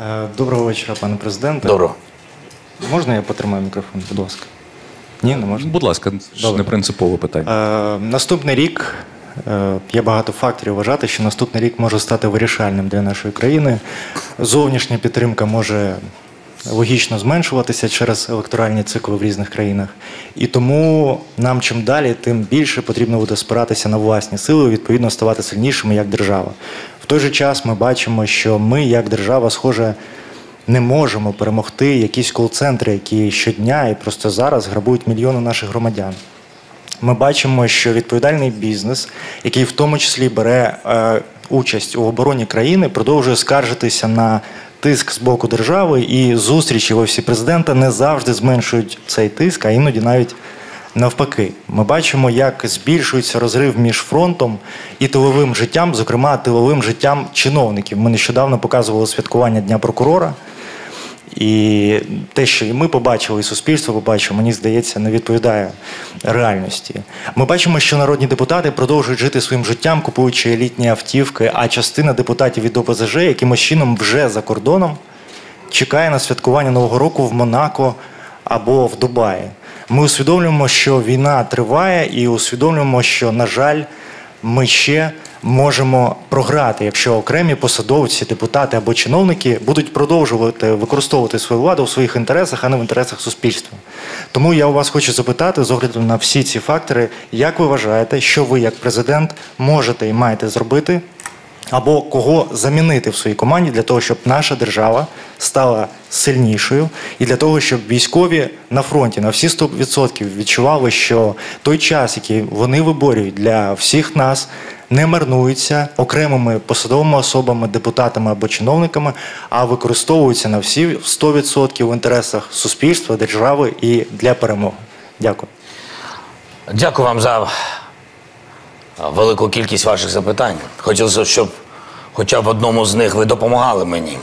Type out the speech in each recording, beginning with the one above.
Е, Доброго вечора, пане президенте. Добро. Можна я потримаю мікрофон, будь ласка? Ні, не можна. Будь ласка, це Добре. не принципове питання. Е, наступний рік е, є багато факторів вважати, що наступний рік може стати вирішальним для нашої країни. Зовнішня підтримка може логічно зменшуватися через електоральні цикли в різних країнах. І тому нам чим далі, тим більше потрібно буде спиратися на власні сили, відповідно ставати сильнішими як держава. В той же час ми бачимо, що ми, як держава, схоже, не можемо перемогти якісь кол-центри, які щодня і просто зараз грабують мільйони наших громадян. Ми бачимо, що відповідальний бізнес, який в тому числі бере е, участь у обороні країни, продовжує скаржитися на тиск з боку держави, і зустрічі в офісі президента не завжди зменшують цей тиск, а іноді навіть навпаки. Ми бачимо, як збільшується розрив між фронтом і тиловим життям, зокрема тиловим життям чиновників. Ми нещодавно показували святкування Дня прокурора. І те, що і ми побачили, і суспільство побачило, мені здається, не відповідає реальності. Ми бачимо, що народні депутати продовжують жити своїм життям, купуючи елітні автівки, а частина депутатів від ОПЗЖ якимось чином вже за кордоном чекає на святкування Нового року в Монако або в Дубаї. Ми усвідомлюємо, що війна триває, і усвідомлюємо, що, на жаль, ми ще можемо програти, якщо окремі посадовці, депутати або чиновники будуть продовжувати використовувати свою владу в своїх інтересах, а не в інтересах суспільства. Тому я у вас хочу запитати, з огляду на всі ці фактори, як ви вважаєте, що ви як президент можете і маєте зробити, або кого замінити в своїй команді для того, щоб наша держава стала сильнішою, і для того, щоб військові на фронті на всі 100% відчували, що той час, який вони виборюють для всіх нас, не марнуються окремими посадовими особами, депутатами або чиновниками, а використовуються на всі 100% в інтересах суспільства, держави і для перемоги. Дякую. Дякую вам за велику кількість ваших запитань. Хотілося, щоб хоча б одному з них ви допомагали мені.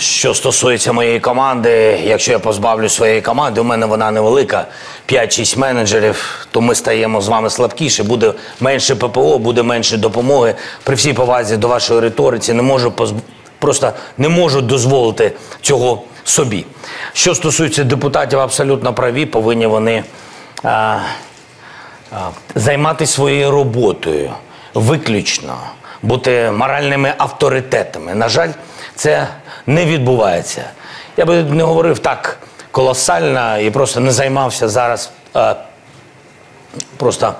Що стосується моєї команди, якщо я позбавлю своєї команди, у мене вона невелика, 5-6 менеджерів, то ми стаємо з вами слабкіше, буде менше ППО, буде менше допомоги. При всій повазі до вашої риториці не можу позб... просто не можу дозволити цього собі. Що стосується депутатів, абсолютно праві, повинні вони а, а, займатися своєю роботою виключно, бути моральними авторитетами. На жаль, це не відбувається. Я би не говорив так колосально і просто не займався зараз е, просто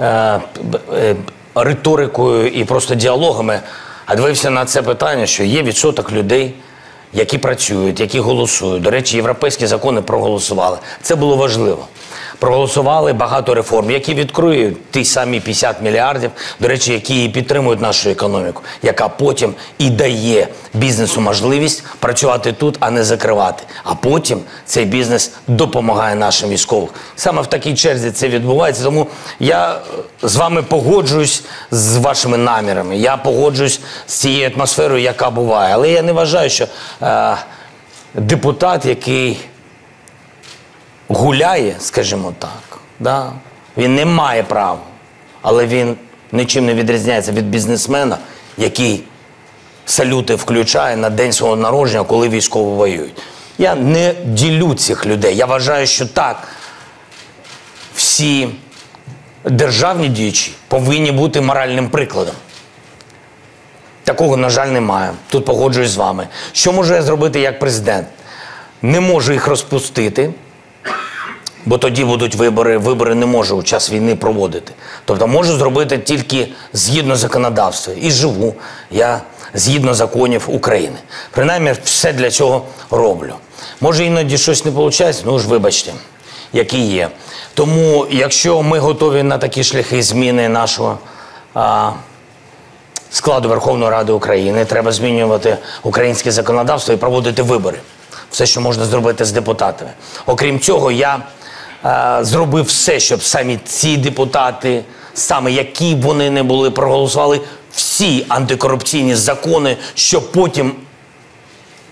е, е, риторикою і просто діалогами, а дивився на це питання, що є відсоток людей, які працюють, які голосують. До речі, європейські закони проголосували. Це було важливо. Проголосували багато реформ, які відкриють ті самі 50 мільярдів, до речі, які і підтримують нашу економіку, яка потім і дає бізнесу можливість працювати тут, а не закривати. А потім цей бізнес допомагає нашим військовим. Саме в такій черзі це відбувається. Тому я е, з вами погоджуюсь з вашими намірами. Я погоджуюсь з цією атмосферою, яка буває. Але я не вважаю, що е, депутат, який гуляє, скажімо так, да? він не має права, але він нічим не відрізняється від бізнесмена, який салюти включає на день свого народження, коли військово воюють. Я не ділю цих людей. Я вважаю, що так, всі державні діячі повинні бути моральним прикладом. Такого, на жаль, немає. Тут погоджуюсь з вами. Що можу я зробити як президент? Не можу їх розпустити, бо тоді будуть вибори. Вибори не можу у час війни проводити. Тобто можу зробити тільки згідно законодавства. І живу я згідно законів України. Принаймні, все для цього роблю. Може, іноді щось не виходить, ну ж вибачте, які є. Тому, якщо ми готові на такі шляхи зміни нашого. А, складу Верховної Ради України. Треба змінювати українське законодавство і проводити вибори. Все, що можна зробити з депутатами. Окрім цього, я зробив все, щоб самі ці депутати, саме які б вони не були, проголосували всі антикорупційні закони, щоб потім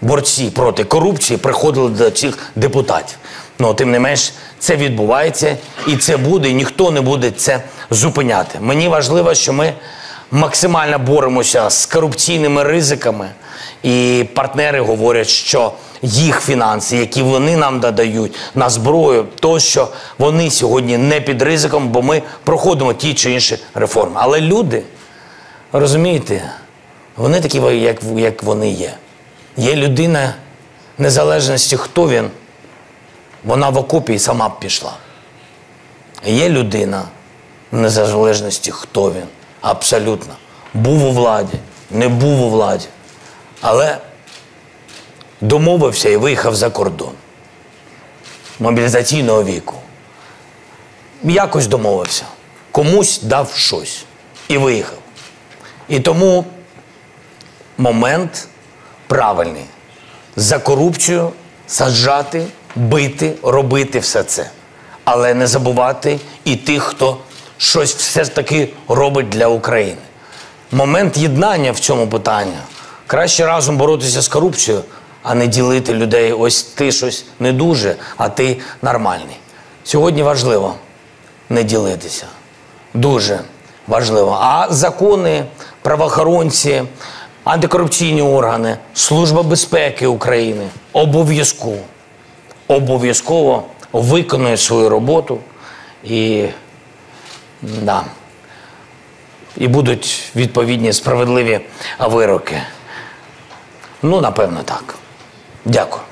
борці проти корупції приходили до цих депутатів. Ну, тим не менш, це відбувається і це буде, і ніхто не буде це зупиняти. Мені важливо, що ми максимально боремося з корупційними ризиками І партнери говорять, що їх фінанси, які вони нам надають на зброю, тощо вони сьогодні не під ризиком, бо ми проходимо ті чи інші реформи. Але люди, розумієте, вони такі, як, як вони є. Є людина незалежності, хто він, вона в окопі і сама б пішла. Є людина незалежності, хто він. Абсолютно. Був у владі, не був у владі. Але домовився і виїхав за кордон мобілізаційного віку. Якось домовився. Комусь дав щось і виїхав. І тому момент правильний. За корупцію саджати, бити, робити все це. Але не забувати і тих, хто щось все ж таки робить для України. Момент єднання в цьому питанні. Краще разом боротися з корупцією, а не ділити людей. Ось ти щось не дуже, а ти нормальний. Сьогодні важливо не ділитися. Дуже важливо. А закони, правоохоронці, антикорупційні органи, Служба безпеки України обов'язково, обов'язково виконує свою роботу і, да, і будуть відповідні справедливі вироки. Ну, напевно, так. Дякую.